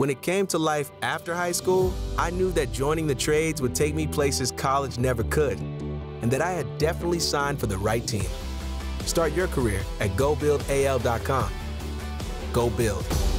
When it came to life after high school, I knew that joining the trades would take me places college never could, and that I had definitely signed for the right team. Start your career at GoBuildAL.com. Go Build.